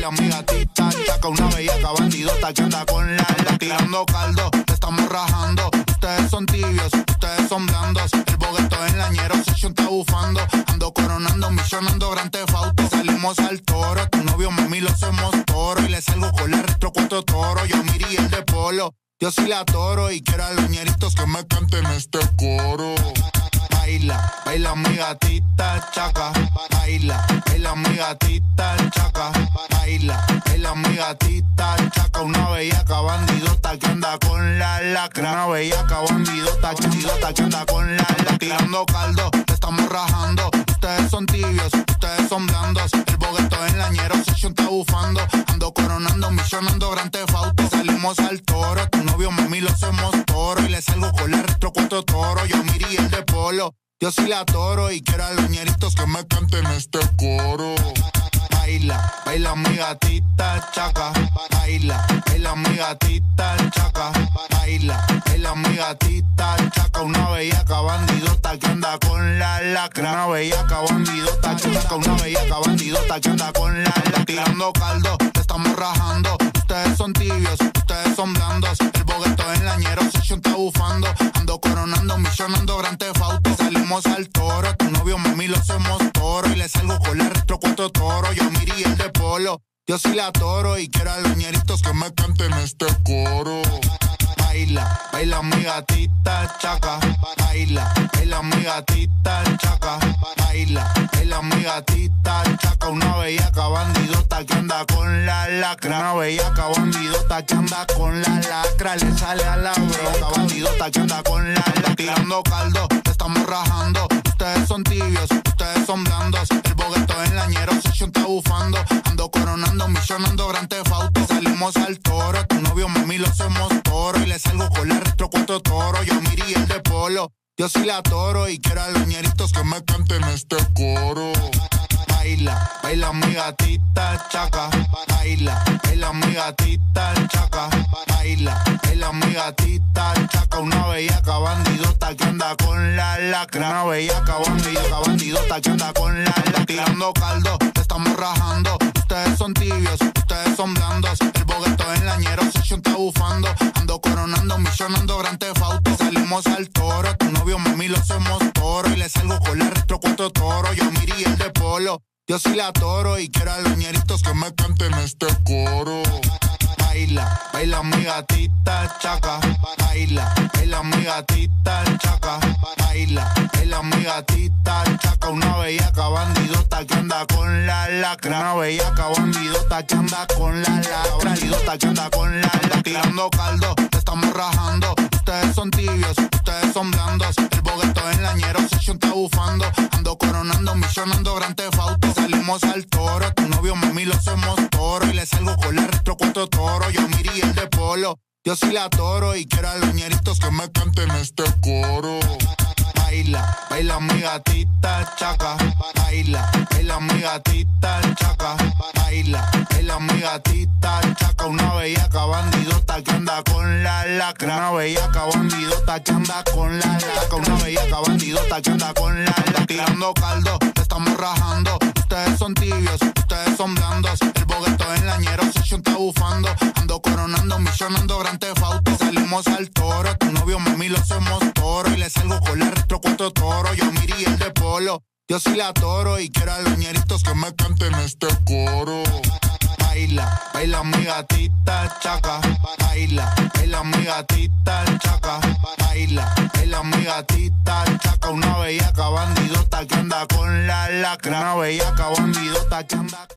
baila mi gatita, chaca, una bellaca bandidota que anda con la la tirando caldo, te estamos rajando. Ustedes son tibios, ustedes son blandos. El bogueto en lañero, se está bufando. Ando coronando, misionando, gran tefauto. Salimos al toro, tu novio mami lo hacemos toro. Y le salgo con la retro cuatro toro. Yo mirí el de polo. Yo sí la toro y quiero a los ñeritos que me canten este coro. Baila, mi gatita chaca. Baila, baila mi gatita chaca. Baila, baila mi gatita chaca. Una bellaca bandidota que anda con la lacra. Una bellaca bandidota, bandidota que anda con la lacra. Tirando caldo, te estamos rajando. Ustedes son tibios, ustedes son blandos. El bogueto en lañero, se está bufando. Ando coronando, misionando, gran tefauto. Salimos al toro, tu novio mami lo hacemos toro. Y le salgo con la retro cuatro toro. Yo mirí el de polo. Yo sí la toro y quiero a los ñeritos que me canten este coro. Baila, baila mi gatita chaca. Baila, baila mi gatita chaca. Baila, baila mi gatita chaca. Una bellaca bandidota que anda con la lacra. Una bellaca bandidota chaca. Una bellaca bandidota que anda con la lacra. Tirando caldo, te estamos rajando. Ustedes son tibios, ustedes son blandos. El bogueto en lañero, se está bufando. Ando coronando, misionando, gran Salimos al toro, tu novio mami lo hacemos toro. Y le salgo con la retro cuatro toro. Yo mirí el de polo. Yo sí la toro y quiero a los ñeritos que me canten este coro. Baila, baila mi gatita chaca. Baila, baila mi gatita chaca. Baila, baila mi gatita chaca. Una bellaca bandidota que anda con la lacra. Una bellaca bandidota que anda con la lacra. Le sale a la broca bandidota que anda con la lacra. Tirando caldo, Ustedes son tibios, ustedes son blandos. El bogueto en lañero, se está bufando. Ando coronando, misionando, gran tefauto. Salimos al toro, tu novio mami lo hacemos toro. Y le salgo con la retro cuatro toro. Yo mirí el de polo. Yo sí la toro y quiero a los ñeritos que me canten este coro. Baila, baila mi gatita chaca. Baila, baila mi gatita chaca. Baila, baila mi gatita chaca. Una bellaca bandidota que anda con la lacra. Una bellaca bandidota, bandidota que anda con la lacra. Tirando caldo, te estamos rajando. Ustedes son tibios, ustedes son blandos. El bogueto en lañero, se está bufando. Ando coronando, misionando, gran tefauto. Salimos al toro, tu novio mami lo hacemos toro. Y le salgo con la retro cuatro toro. Yo mirí el de polo. Yo sí la toro y quiero a los ñeritos que me canten este coro. Baila, baila mi gatita chaca. Baila, baila mi gatita chaca. Baila, baila mi gatita chaca. Una bellaca bandidota que anda con la lacra. Una bellaca bandidota que anda con la lacra. Bandidota que anda con la lacra. Tirando caldo, te estamos rajando. Ustedes son tibios, ustedes son blandos. El bogueto en lañero, se está bufando. Ando coronando, misionando, gran tefauto. Salimos al toro, tu novio mami lo hacemos toro. Y le salgo con la retro cuatro toro. Yo mirí el de polo. Yo sí la toro y quiero a los ñeritos que me canten este coro. Baila, baila mi gatita chaca. Baila, baila mi gatita chaca. Baila, baila mi gatita chaca. Una bellaca bandidota que anda con la lacra. Una bellaca bandidota que anda con la lacra. Una bellaca bandidota que anda con la lacra. Tirando caldo, te estamos rajando. Ustedes son tibios, ustedes son blandos. El bogueto en lañero, se está bufando. Ando coronando, misionando, gran tefauto. Salimos al toro, tu novio mami lo hacemos toro. Y le salgo con la retro cuatro toro. Yo mirí el de polo. Yo sí la toro y quiero a los ñeritos que me canten este coro. Baila, baila mi gatita chaca. Baila, baila mi gatita chaca. Baila, baila mi gatita chaca. Una bellaca bandidota que anda con la lacra. Una bellaca bandidota que anda